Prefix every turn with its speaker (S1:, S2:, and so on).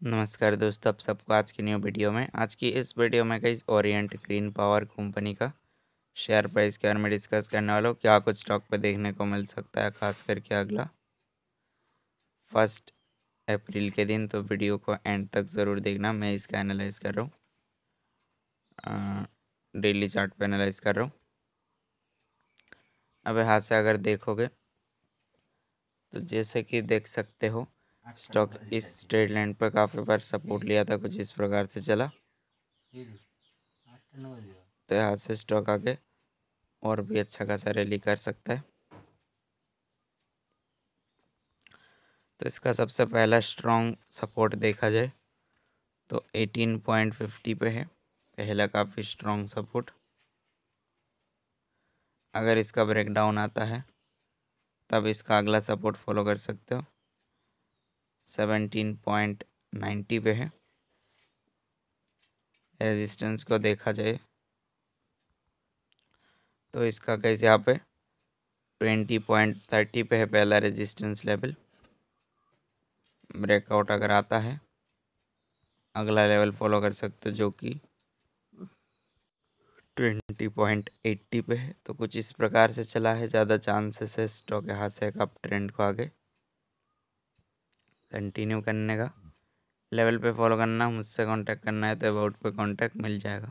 S1: नमस्कार दोस्तों, आप सबको आज की न्यू वीडियो में। आज की इस वीडियो में कई ओरिएंट ग्रीन पावर कंपनी का शेयर प्राइस के बारे में डिस्कस करने वाला हूँ। क्या कुछ स्टॉक पे देखने को मिल सकता है, खास करके अगला फ़र्स्ट अप्रैल के दिन। तो वीडियो को एंड तक ज़रूर देखना। मैं इसका एनालाइज कर रहा हूँ। डेली चार्ट पर एनालाइज कर रहा हूँ। अब यहाँ से अगर देखोगे तो जैसे कि देख सकते हो स्टॉक इस ट्रेड लाइन पर काफ़ी बार सपोर्ट लिया था, कुछ इस प्रकार से चला। तो यहाँ से स्टॉक आगे और भी अच्छा खासा रैली कर सकता है। तो इसका सबसे पहला स्ट्रॉन्ग सपोर्ट देखा जाए तो 18.50 पे है, पहला काफ़ी स्ट्रॉन्ग सपोर्ट अगर इसका ब्रेकडाउन आता है, तब इसका अगला सपोर्ट फॉलो कर सकते हो। सेवेंटीन पॉइंट नाइन्टी पे है। रेजिस्टेंस को देखा जाए तो इसका कैसे यहाँ पे ट्वेंटी पॉइंट थर्टी पे है पहला रेजिस्टेंस लेवल। ब्रेकआउट अगर आता है, अगला लेवल फॉलो कर सकते जो कि ट्वेंटी पॉइंट एट्टी पे है। तो कुछ इस प्रकार से चला है, ज़्यादा चांसेस है स्टॉक यहाँ से एक अप ट्रेंड को आगे। कंटिन्यू करने का। लेवल पे फॉलो करना, मुझसे कांटेक्ट करना है तो अबाउट पे कांटेक्ट मिल जाएगा।